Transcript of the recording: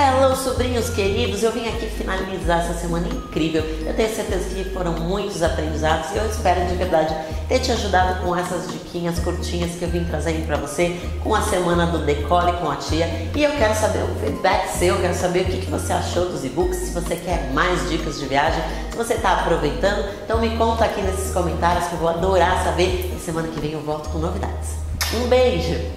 Hello, sobrinhos queridos, eu vim aqui finalizar essa semana incrível. Eu tenho certeza que foram muitos aprendizados e eu espero de verdade ter te ajudado com essas diquinhas curtinhas que eu vim trazendo para você com a semana do Decole com a tia. E eu quero saber o feedback seu, quero saber o que, que você achou dos e-books, se você quer mais dicas de viagem, se você está aproveitando. Então me conta aqui nesses comentários que eu vou adorar saber. E semana que vem eu volto com novidades. Um beijo!